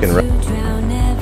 fucking.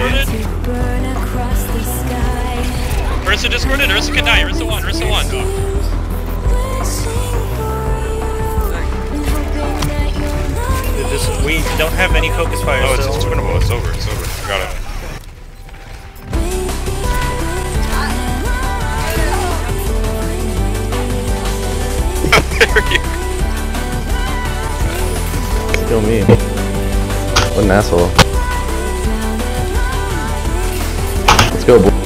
discorded? Ursa discorded? Ursa can die. Ursa one. Ursa one. Oh. Just, we don't have any focus fire. Oh, it's so. twinnable. It's over. It's over. Got it. Kill me. What an asshole. Let's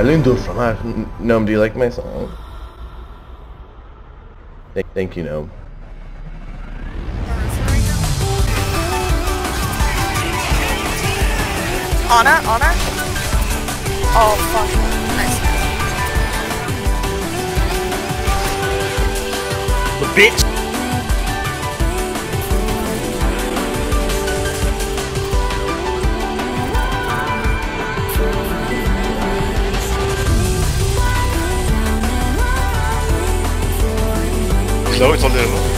I learned to fly. Gnome, do you like my song? Thank, thank you, Gnome. Honor, honor. Oh fuck. Nice. The bitch! Go. No, it's on the